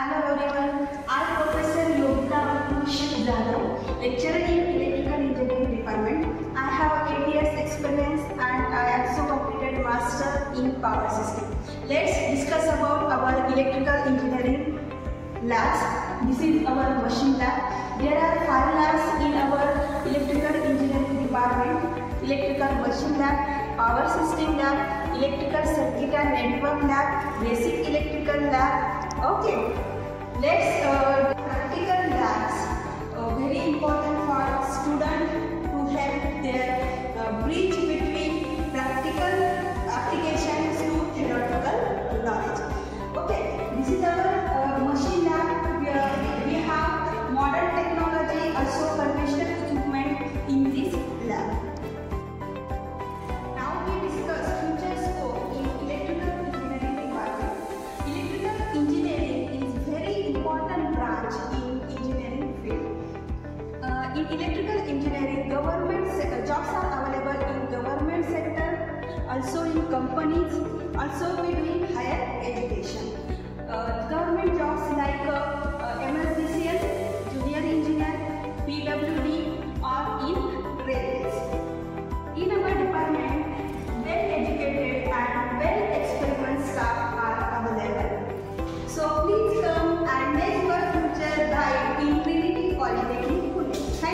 Hello everyone, I am Professor Yogita Shiv Jadhav, lecturer in Electrical Engineering Department. I have 8 years experience and I also completed Master in Power System. Let's discuss about our electrical engineering labs. This is our machine lab. There are 5 labs in our electrical engineering department. Electrical machine lab, power system lab, electrical circuit and network lab, basic electrical lab, Okay, let's uh, electrical engineering, government jobs are available in government sector, also in companies, also we doing higher education.